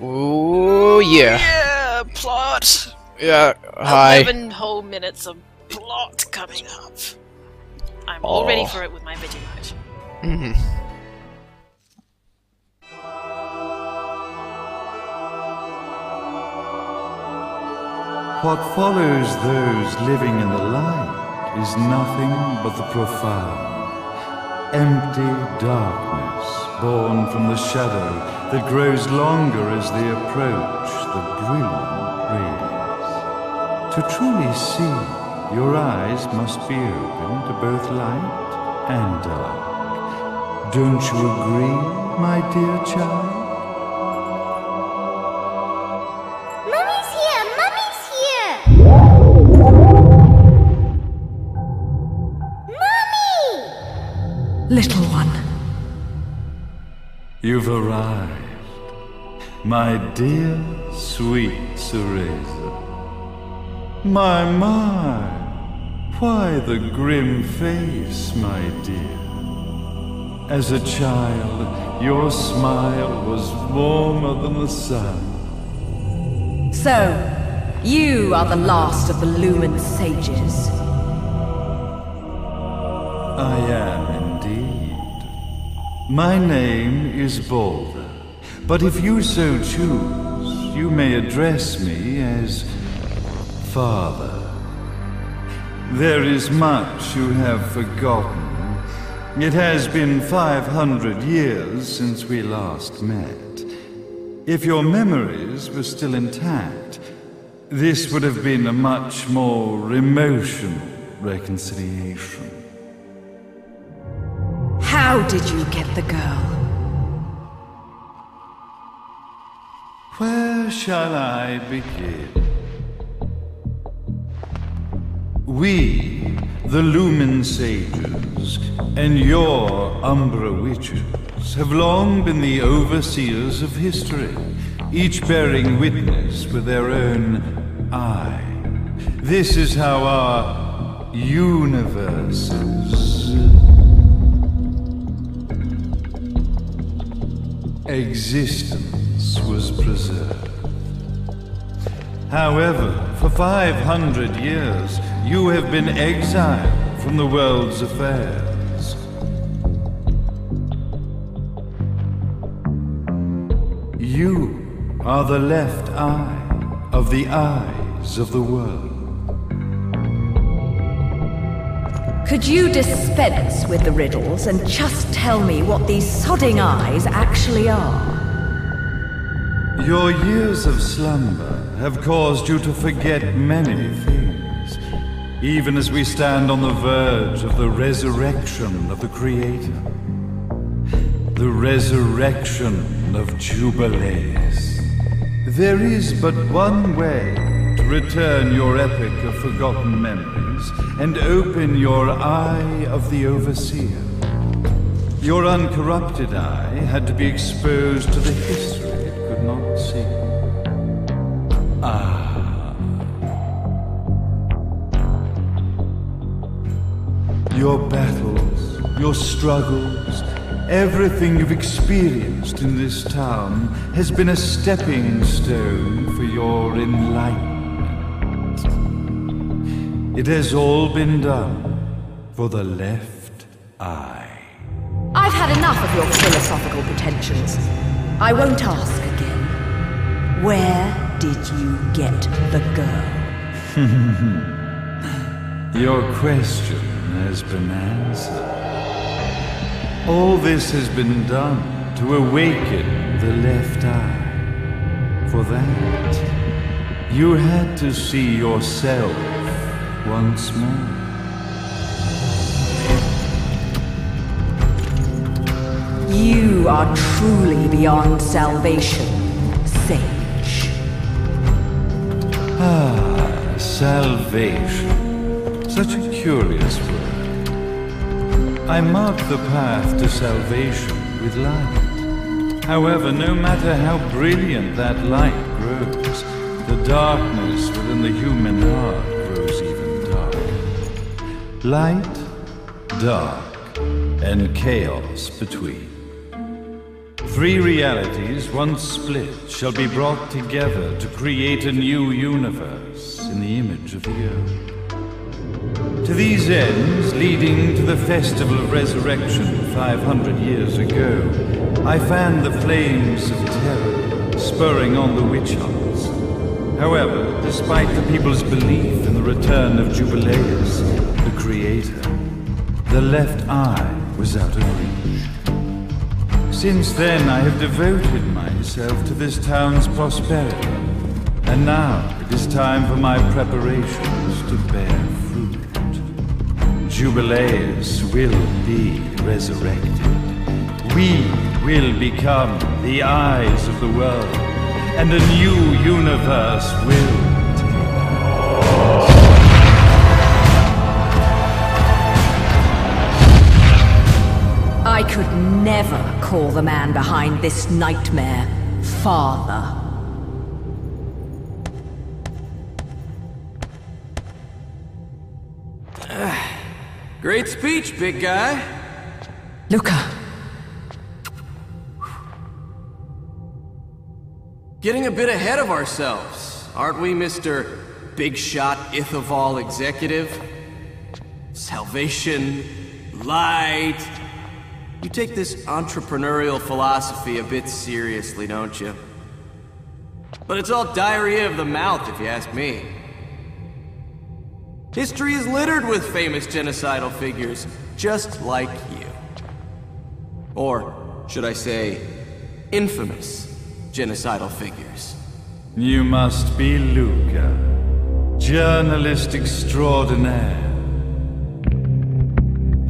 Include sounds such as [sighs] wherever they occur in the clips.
Oh yeah. Yeah, plot. Yeah. Hi. Eleven whole minutes of plot coming up. I'm all ready Oh. for it with my Vegemite. Mhm. What follows those living in the light is nothing but the profound, empty darkness born from the shadow that grows longer as they approach the brilliant radiance. To truly see, your eyes must be open to both light and dark. Don't you agree, my dear child? Mummy's here! Mummy's here! Mummy! Little one, You've arrived, my dear, sweet Cereza. My, my, why the grim face, my dear? As a child, your smile was warmer than the sun. So, you are the last of the Lumen sages. I am indeed. My name is Balder, but if you so choose, you may address me as Father. There is much you have forgotten. It has been 500 years since we last met. If your memories were still intact, this would have been a much more emotional reconciliation. How did you get the girl? Where shall I begin? We, the Lumen Sages, and your Umbra Witches, have long been the overseers of history, each bearing witness with their own eye. This is how our universes existence preserved. However, for 500 years, you have been exiled from the world's affairs. You are the left eye of the eyes of the world. Could you dispense with the riddles and just tell me what these sodding eyes actually are? Your years of slumber have caused you to forget many things, even as we stand on the verge of the resurrection of the Creator. The resurrection of Jubileus. There is but one way to return your epic of forgotten memories and open your eye of the Overseer. Your uncorrupted eye had to be exposed to the history could not see. Ah. Your battles, your struggles, everything you've experienced in this town has been a stepping stone for your enlightenment. It has all been done for the left eye. I've had enough of your philosophical pretensions. I won't ask. Where did you get the girl? [laughs] Your question has been answered. All this has been done to awaken the left eye. For that, you had to see yourself once more. You are truly beyond salvation, Ah, salvation. Such a curious word. I mark the path to salvation with light. However, no matter how brilliant that light grows, the darkness within the human heart grows even darker. Light, dark, and chaos between. Three realities, once split, shall be brought together to create a new universe in the image of the old. To these ends, leading to the Festival of Resurrection 500 years ago, I fanned the flames of terror, spurring on the witch hunts. However, despite the people's belief in the return of Jubileus, the Creator, the left eye was out of reach. Since then, I have devoted myself to this town's prosperity. And now it is time for my preparations to bear fruit. Jubileus will be resurrected. We will become the eyes of the world, and a new universe will could never call the man behind this nightmare father. [sighs] Great speech, big guy. Luka, Getting a bit ahead of ourselves, aren't we, Mr. Big Shot Ithavoll Executive? Salvation, light. You take this entrepreneurial philosophy a bit seriously, don't you? But it's all diarrhea of the mouth, if you ask me. History is littered with famous genocidal figures, just like you. Or, should I say, infamous genocidal figures. You must be Luka, journalist extraordinaire.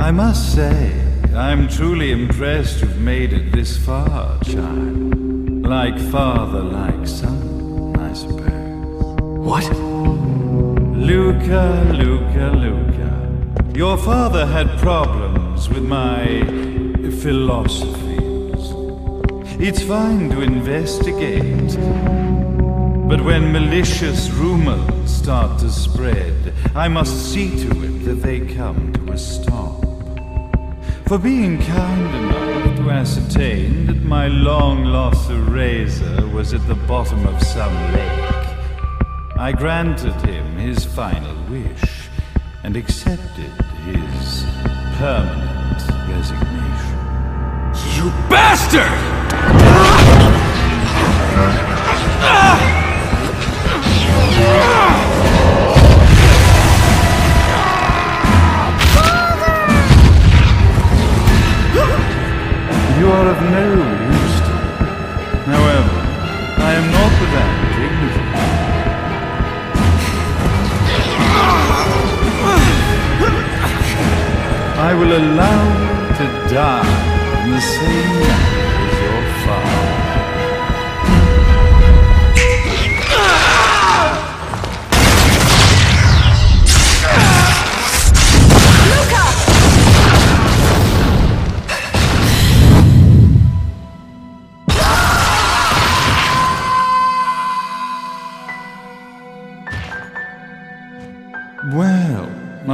I must say, I'm truly impressed you've made it this far, child. Like father, like son, I suppose. What? Luka, Luka, Luka. Your father had problems with my philosophies. It's fine to investigate. But when malicious rumors start to spread, I must see to it that they come to a stop. For being kind enough to ascertain that my long lost razor was at the bottom of some lake, I granted him his final wish and accepted his permanent resignation. You bastard! [laughs] You are of no use to me. However, I am not without dignity. I will allow you to die in the same manner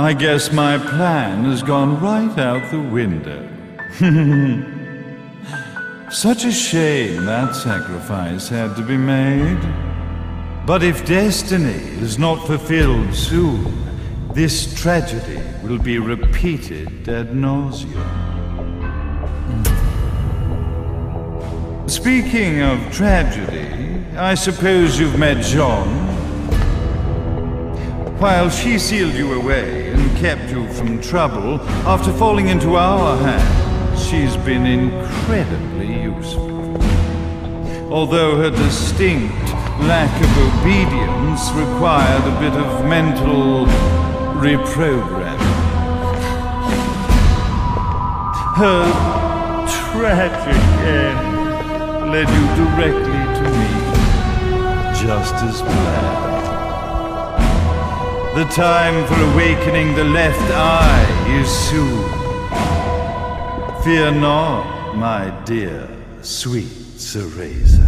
I guess my plan has gone right out the window. [laughs] Such a shame that sacrifice had to be made. But if destiny is not fulfilled soon, this tragedy will be repeated ad nauseum. Speaking of tragedy, I suppose you've met Jean. While she sealed you away and kept you from trouble, after falling into our hands, she's been incredibly useful. Although her distinct lack of obedience required a bit of mental reprogramming. Her tragic end led you directly to me, just as planned. The time for awakening the left eye is soon. Fear not, my dear, sweet Cereza.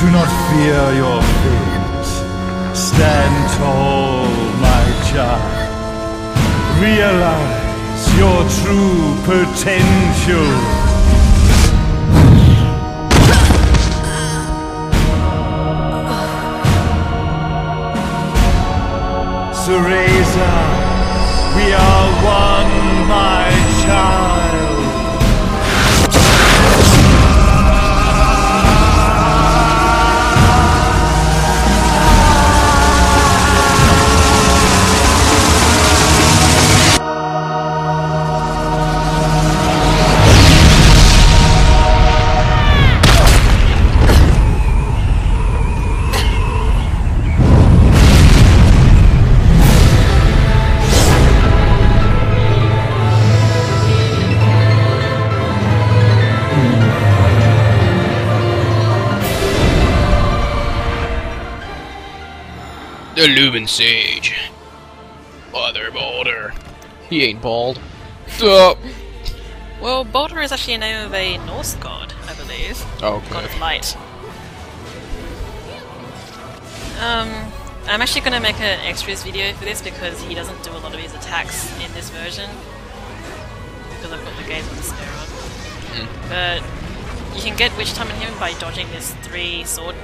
Do not fear your fate. Stand tall, my child. Realize your true potential. Cereza, we are one, my child. The Lumen Sage. Mother Boulder. He ain't bald. Uh, Well, Baldur is actually a name of a Norse god, I believe. okay. God of light. Um, I'm actually gonna make an extras video for this because he doesn't do a lot of his attacks in this version. Because I've got the gaze of despair on. But you can get Witch Time in him by dodging this three sword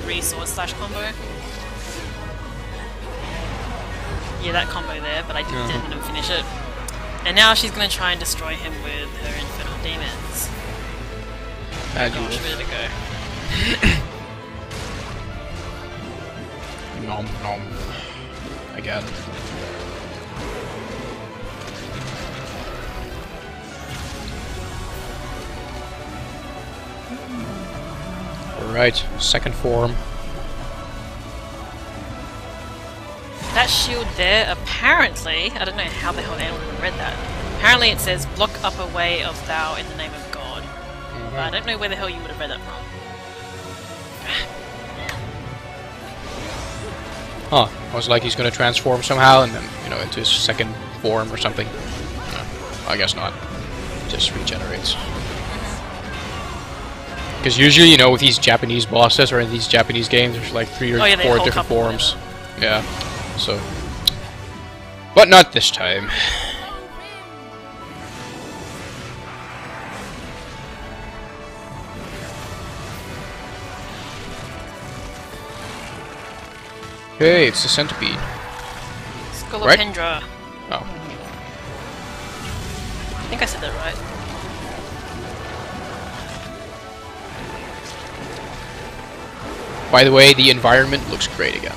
three sword slash combo. Yeah, that combo there, but I did, Uh-huh. didn't finish it. And now she's gonna try and destroy him with her infernal demons. As Gosh, usual. where did it go? [coughs] Nom nom. Again. Alright, second form. That shield there, apparently, I don't know how the hell anyone would have read that. Apparently it says, block up a way of thou in the name of God. Mm-hmm. But I don't know where the hell you would have read that from. Huh. I was like he's gonna transform somehow and then, you know, into his second form or something. No, I guess not. Just regenerates. Mm-hmm. Because usually, you know, with these Japanese bosses or in these Japanese games, there's like three or Oh, yeah, four different forms. Yeah. So. But not this time. Hey, it's the centipede. Scolopendra. Oh. I think I said that right. By the way, the environment looks great again.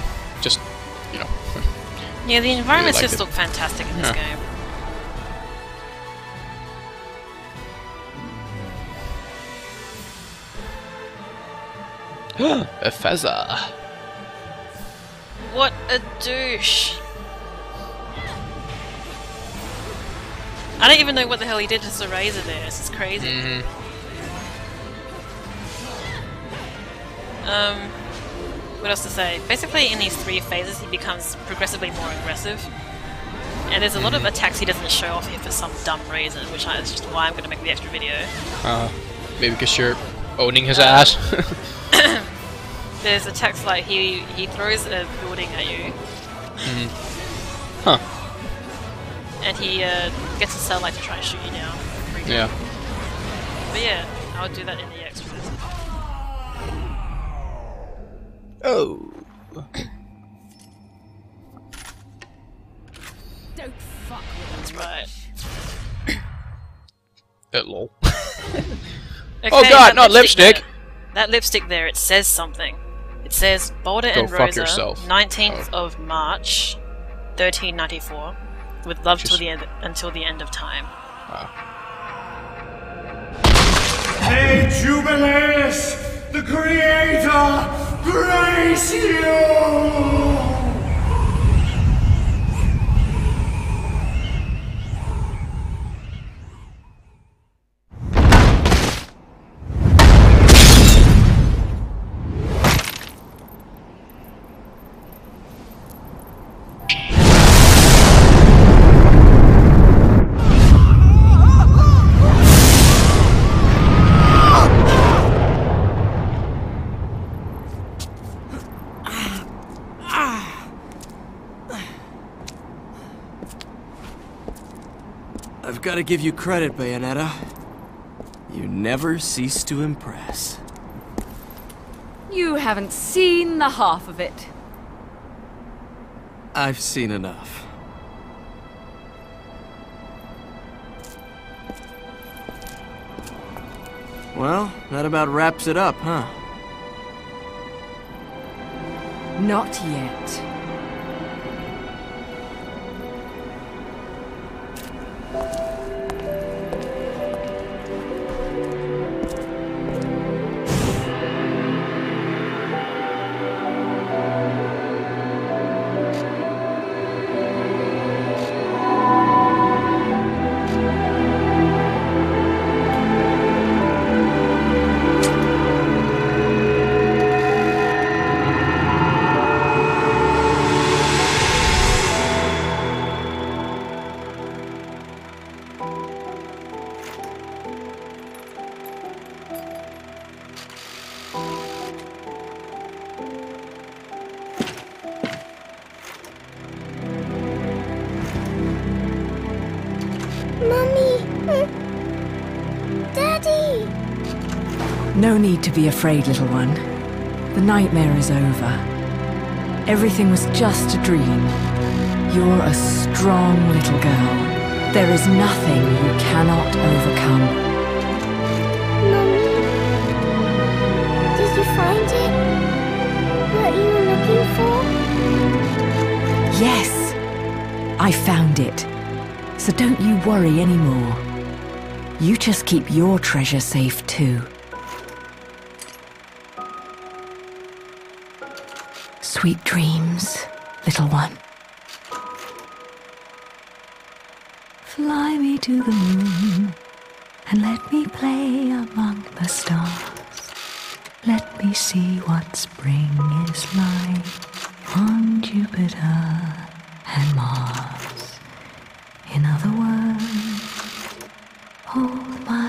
Just, you know. Yeah, the environments liked just it. look fantastic in this Yeah. game. [gasps] a Fezza. What a douche! I don't even know what the hell he did to Cereza there. This is crazy. Mm-hmm. Um, what else to say? Basically, in these three phases, he becomes progressively more aggressive. And there's a lot of attacks he doesn't show off here for some dumb reason, which is just why I'm going to make the extra video. Uh, maybe because you're owning his ass. [coughs] [laughs] There's attacks like he he throws a building at you, huh. and he uh, gets a satellite to try and shoot you down. Yeah. But yeah, I'll do that in the Oh. Don't fuck with That's right. [coughs] Uh, lol. [coughs] Okay, Oh God, not lipstick. there- that lipstick there, it says something. It says Balder Go and fuck Rosa, yourself. 19th Oh. of March, 1394, with love till the end until the end of time. Hey, Jubileus, the Creator, grace you! I've got to give you credit, Bayonetta. You never cease to impress. You haven't seen the half of it. I've seen enough. Well, that about wraps it up, huh? Not yet. No need to be afraid, little one. The nightmare is over. Everything was just a dream. You're a strong little girl. There is nothing you cannot overcome. Mummy. Did you find it? What you were looking for? Yes, I found it. So don't you worry anymore. You just keep your treasure safe too. Sweet dreams, little one. Fly me to the moon and let me play among the stars. Let me see what spring is like on Jupiter and Mars. In other words, hold my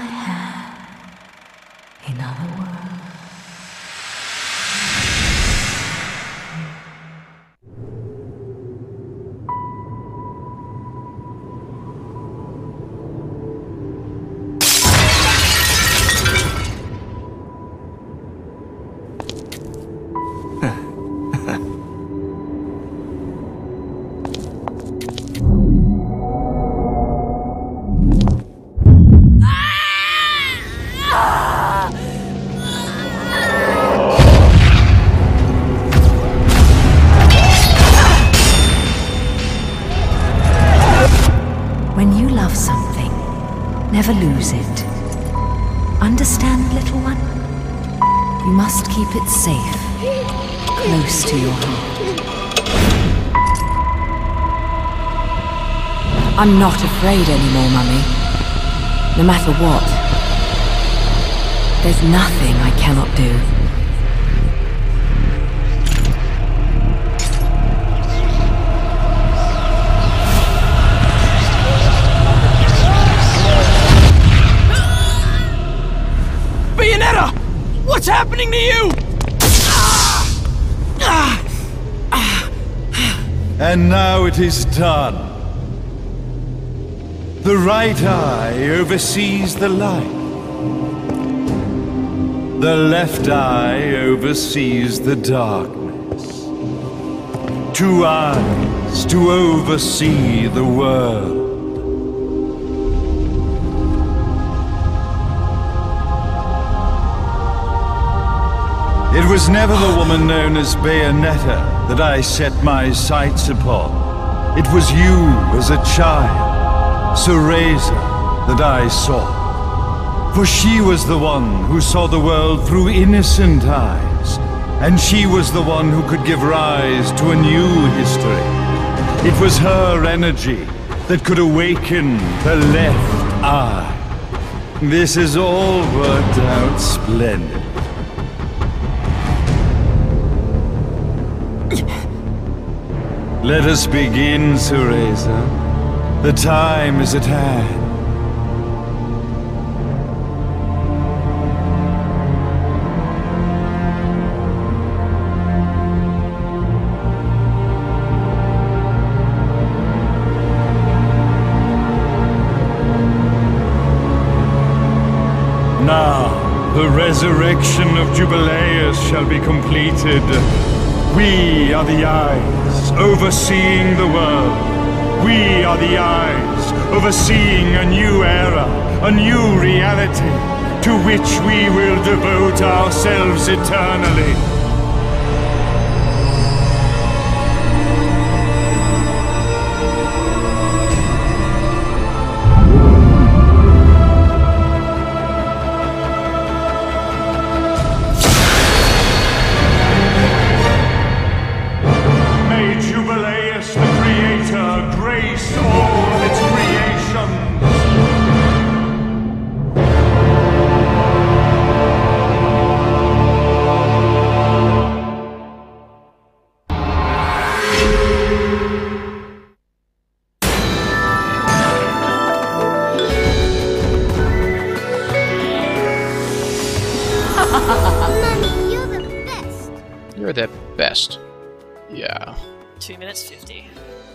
I'm not afraid anymore, Mummy. No matter what. There's nothing I cannot do. Bayonetta! What's happening to you? And now it is done. The right eye oversees the light. The left eye oversees the darkness. Two eyes to oversee the world. It was never the woman known as Bayonetta that I set my sights upon. It was you as a child, Cereza, that I saw. For she was the one who saw the world through innocent eyes, and she was the one who could give rise to a new history. It was her energy that could awaken the left eye. This is all worked out splendid. Let us begin, Cereza. The time is at hand. Now, the resurrection of Jubileus shall be completed. We are the eyes overseeing the world. We are the eyes overseeing a new era, a new reality, to which we will devote ourselves eternally. You're the best. Yeah. 2 minutes 50.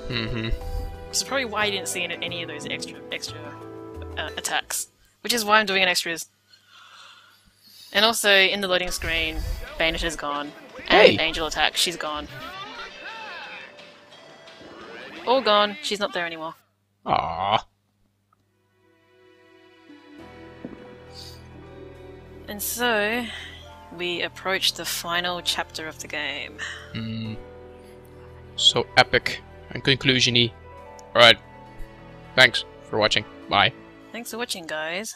Mm-hmm. This is probably why you didn't see any- any of those extra extra uh, attacks. Which is why I'm doing an extras. And also, in the loading screen, Banished is gone. And Hey! Angel attack, she's gone. All gone, she's not there anymore. Ah. And so, we approach the final chapter of the game. Mm. So epic and conclusiony. Alright. Thanks for watching. Bye. Thanks for watching, guys.